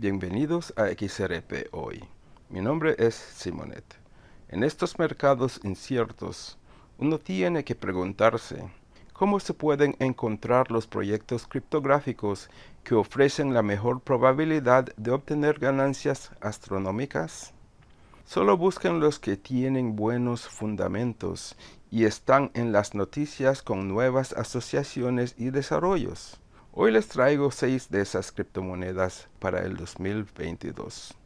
Bienvenidos a XRP hoy. Mi nombre es Simonet. En estos mercados inciertos, uno tiene que preguntarse, ¿cómo se pueden encontrar los proyectos criptográficos que ofrecen la mejor probabilidad de obtener ganancias astronómicas? Solo busquen los que tienen buenos fundamentos y están en las noticias con nuevas asociaciones y desarrollos. Hoy les traigo seis de esas criptomonedas para el 2022.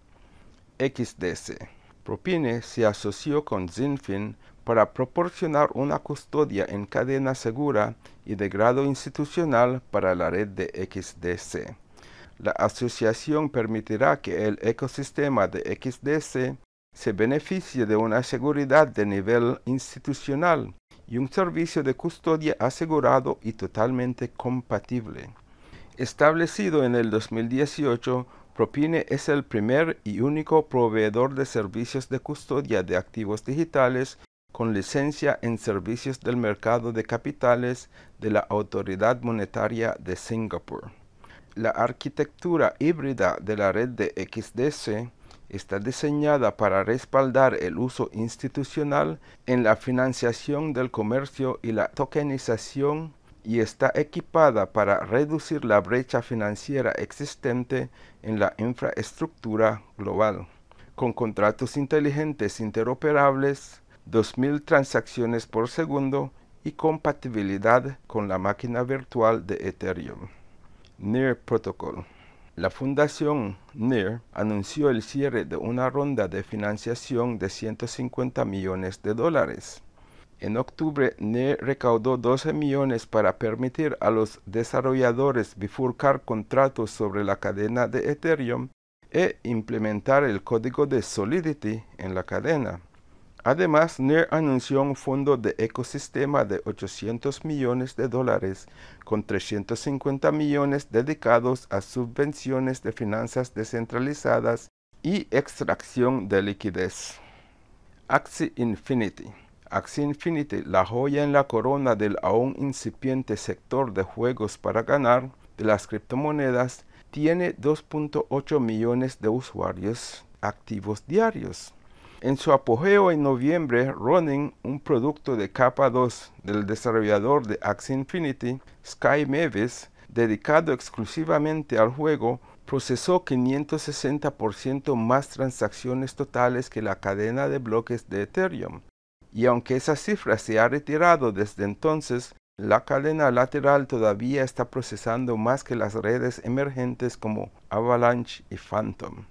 XDC. Propine se asoció con Zinfin para proporcionar una custodia en cadena segura y de grado institucional para la red de XDC. La asociación permitirá que el ecosistema de XDC se beneficie de una seguridad de nivel institucional y un servicio de custodia asegurado y totalmente compatible. Establecido en el 2018, Propine es el primer y único proveedor de servicios de custodia de activos digitales con licencia en servicios del mercado de capitales de la Autoridad Monetaria de Singapur. La arquitectura híbrida de la red de XDC está diseñada para respaldar el uso institucional en la financiación del comercio y la tokenización y está equipada para reducir la brecha financiera existente en la infraestructura global. Con contratos inteligentes interoperables, 2.000 transacciones por segundo y compatibilidad con la máquina virtual de Ethereum. NIR Protocol la Fundación NIR anunció el cierre de una ronda de financiación de 150 millones de dólares. En octubre, NIR recaudó 12 millones para permitir a los desarrolladores bifurcar contratos sobre la cadena de Ethereum e implementar el código de Solidity en la cadena. Además, NIR anunció un fondo de ecosistema de 800 millones de dólares, con 350 millones dedicados a subvenciones de finanzas descentralizadas y extracción de liquidez. Axie Infinity. Axie Infinity, la joya en la corona del aún incipiente sector de juegos para ganar de las criptomonedas, tiene 2.8 millones de usuarios activos diarios. En su apogeo en noviembre, Ronin, un producto de capa 2 del desarrollador de Axie Infinity, Sky Mavis, dedicado exclusivamente al juego, procesó 560% más transacciones totales que la cadena de bloques de Ethereum. Y aunque esa cifra se ha retirado desde entonces, la cadena lateral todavía está procesando más que las redes emergentes como Avalanche y Phantom.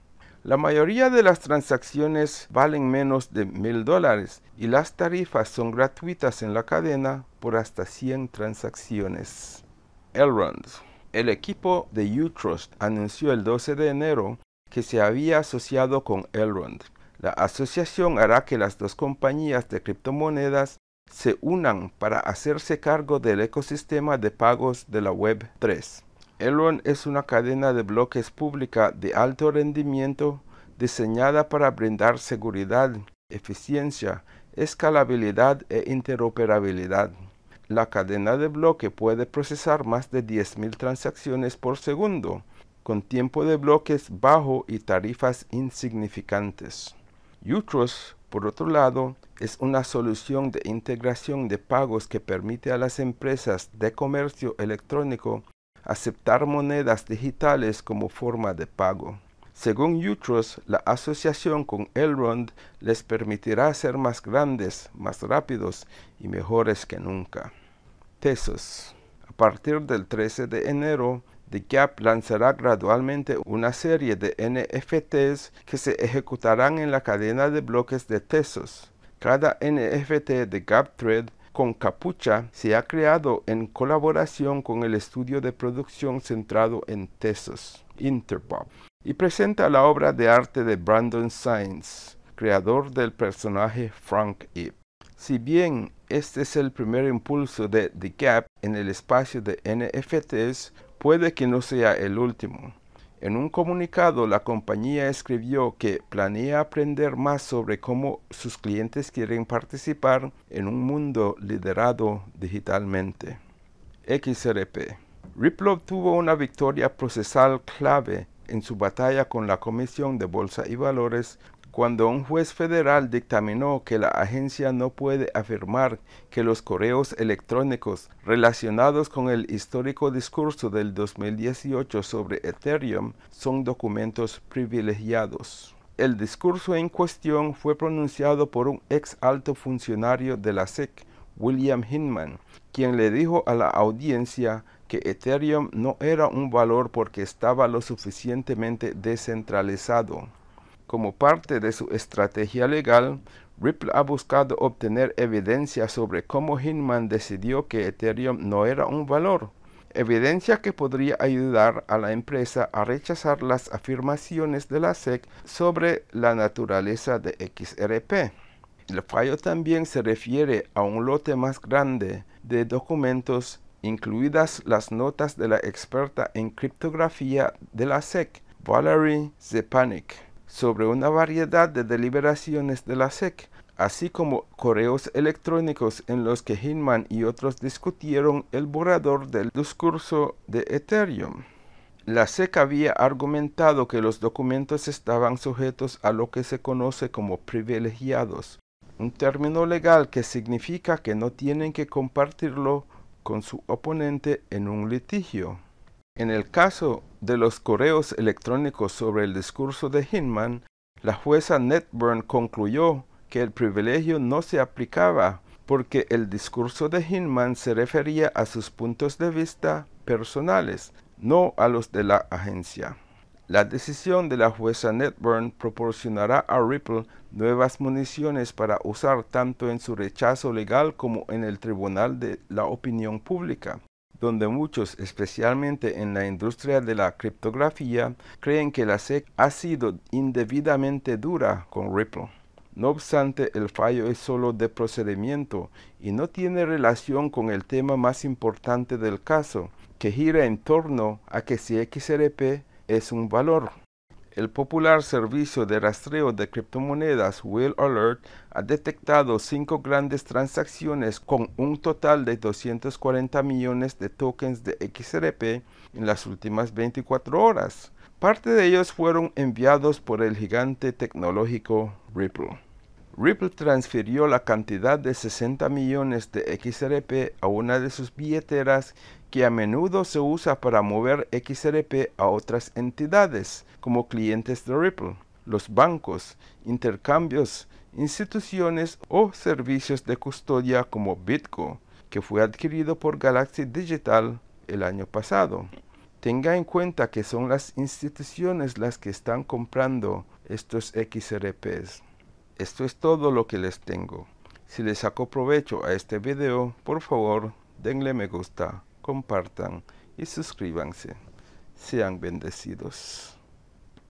La mayoría de las transacciones valen menos de mil dólares y las tarifas son gratuitas en la cadena por hasta 100 transacciones. Elrond. El equipo de Utrust anunció el 12 de enero que se había asociado con Elrond. La asociación hará que las dos compañías de criptomonedas se unan para hacerse cargo del ecosistema de pagos de la Web 3. Elrond es una cadena de bloques pública de alto rendimiento diseñada para brindar seguridad, eficiencia, escalabilidad e interoperabilidad. La cadena de bloque puede procesar más de 10.000 transacciones por segundo, con tiempo de bloques bajo y tarifas insignificantes. Utros, por otro lado, es una solución de integración de pagos que permite a las empresas de comercio electrónico aceptar monedas digitales como forma de pago. Según Utros, la asociación con Elrond les permitirá ser más grandes, más rápidos y mejores que nunca. Tesos. A partir del 13 de enero, The Gap lanzará gradualmente una serie de NFTs que se ejecutarán en la cadena de bloques de Tesos. Cada NFT de Gap Thread con capucha se ha creado en colaboración con el estudio de producción centrado en Tesos, Interpop, y presenta la obra de arte de Brandon Sainz, creador del personaje Frank Ip. Si bien este es el primer impulso de The Gap en el espacio de NFTs, puede que no sea el último. En un comunicado, la compañía escribió que planea aprender más sobre cómo sus clientes quieren participar en un mundo liderado digitalmente. XRP. Ripple obtuvo una victoria procesal clave en su batalla con la Comisión de Bolsa y Valores cuando un juez federal dictaminó que la agencia no puede afirmar que los correos electrónicos relacionados con el histórico discurso del 2018 sobre Ethereum son documentos privilegiados. El discurso en cuestión fue pronunciado por un ex alto funcionario de la SEC, William Hinman, quien le dijo a la audiencia que Ethereum no era un valor porque estaba lo suficientemente descentralizado. Como parte de su estrategia legal, Ripple ha buscado obtener evidencia sobre cómo Hinman decidió que Ethereum no era un valor, evidencia que podría ayudar a la empresa a rechazar las afirmaciones de la SEC sobre la naturaleza de XRP. El fallo también se refiere a un lote más grande de documentos, incluidas las notas de la experta en criptografía de la SEC, Valerie Zepanik sobre una variedad de deliberaciones de la SEC, así como correos electrónicos en los que Hinman y otros discutieron el borrador del discurso de Ethereum. La SEC había argumentado que los documentos estaban sujetos a lo que se conoce como privilegiados, un término legal que significa que no tienen que compartirlo con su oponente en un litigio. En el caso de los correos electrónicos sobre el discurso de Hinman, la jueza Netburn concluyó que el privilegio no se aplicaba porque el discurso de Hinman se refería a sus puntos de vista personales, no a los de la agencia. La decisión de la jueza Netburn proporcionará a Ripple nuevas municiones para usar tanto en su rechazo legal como en el tribunal de la opinión pública donde muchos, especialmente en la industria de la criptografía, creen que la SEC ha sido indebidamente dura con Ripple. No obstante, el fallo es solo de procedimiento y no tiene relación con el tema más importante del caso, que gira en torno a que si XRP es un valor. El popular servicio de rastreo de criptomonedas Will Alert ha detectado cinco grandes transacciones con un total de 240 millones de tokens de XRP en las últimas 24 horas. Parte de ellos fueron enviados por el gigante tecnológico Ripple. Ripple transfirió la cantidad de 60 millones de XRP a una de sus billeteras que a menudo se usa para mover XRP a otras entidades como clientes de Ripple, los bancos, intercambios, instituciones o servicios de custodia como Bitco, que fue adquirido por Galaxy Digital el año pasado. Tenga en cuenta que son las instituciones las que están comprando estos XRPs. Esto es todo lo que les tengo. Si les sacó provecho a este video, por favor denle me gusta, compartan y suscríbanse. Sean bendecidos.